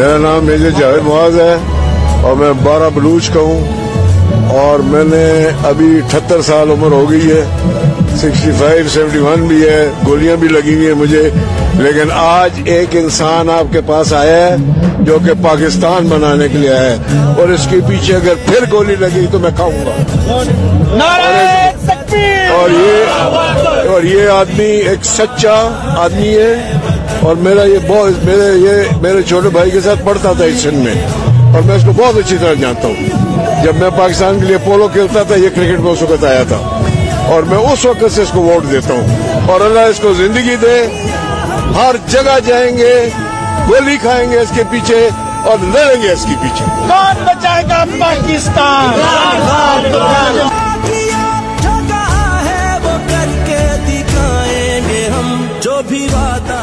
मेरा नाम मेजर जावेद मुआज है और मैं बारह बलूच का हूँ और मैंने अभी अठहत्तर साल उम्र हो गई है। 65, 71 भी है गोलियाँ भी लगी हुई है मुझे। लेकिन आज एक इंसान आपके पास आया है जो कि पाकिस्तान बनाने के लिए आया है। और इसके पीछे अगर फिर गोली लगी तो मैं खाऊँगा। और ये और ये आदमी एक सच्चा आदमी है। और मेरा ये बहुत मेरे ये मेरे छोटे भाई के साथ पढ़ता था इस सिंध में। और मैं इसको बहुत अच्छी तरह जानता हूँ। जब मैं पाकिस्तान के लिए पोलो खेलता था ये क्रिकेट में उस वक्त आया था। और मैं उस वक्त से इसको वोट देता हूँ। और अल्लाह इसको ज़िंदगी दे हर जगह जाएँगे गोली खाएँगे इसके पीछे और लड़ेंगे इसके पीछे। कौन बचाएगा पाकिस्तान? जो कहा है वो करके दिखाएँगे हम जो भी वादा